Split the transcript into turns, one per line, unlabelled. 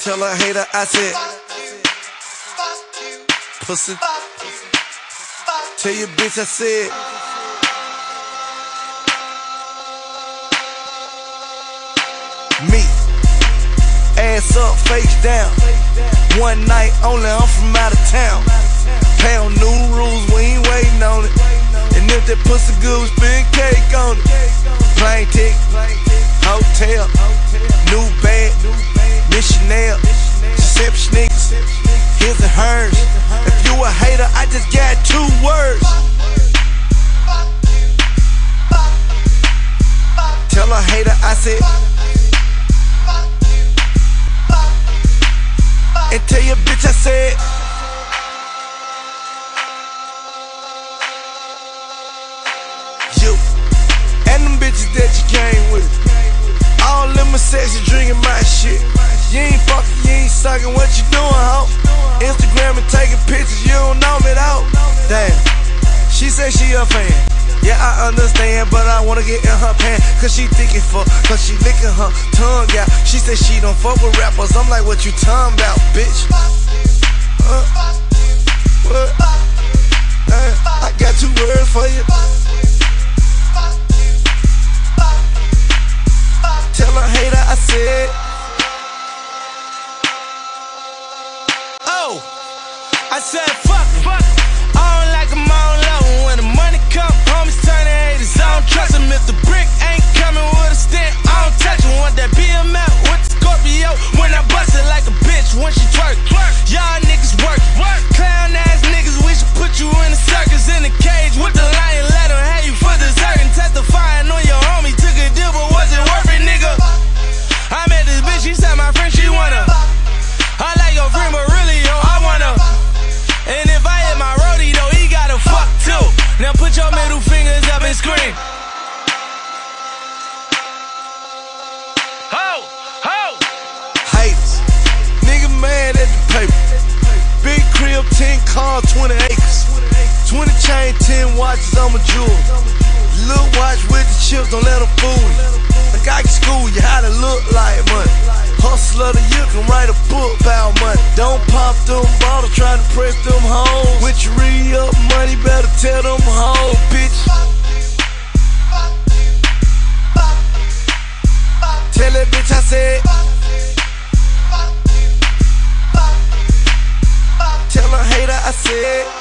Tell a hater I said, pussy. Tell your bitch I said, me. Ass up, face down. One night only, I'm from out of town. Pound new rules, we ain't waiting on it. And if that pussy good, missionaire, deception niggas, his and hers. If you a hater, I just got two words. Tell a hater I said. And tell your bitch I said. You and them bitches that you came with. All them sexy drinking my shit. Sucking, what you doing, ho? Instagram and taking pictures, you don't know me though. Damn, she said she a fan. Yeah, I understand, but I wanna get in her pants. Cause she thinking for, cause she licking her tongue out. She said she don't fuck with rappers. I'm like, what you talking about, bitch? Uh, what? Uh, I got two words for you. I said
fuck, fuck.
car, 20 acres. 20 chain, 10 watches, I'm a jewel. Little watch with the chips, don't let them fool you. Like I can school you how to look like money. Hustler the year can write a book about money. Don't pop them bottles, try to press them hoes. With your re-up money, better tell them hoes, bitch. Tell that bitch I said. Yeah.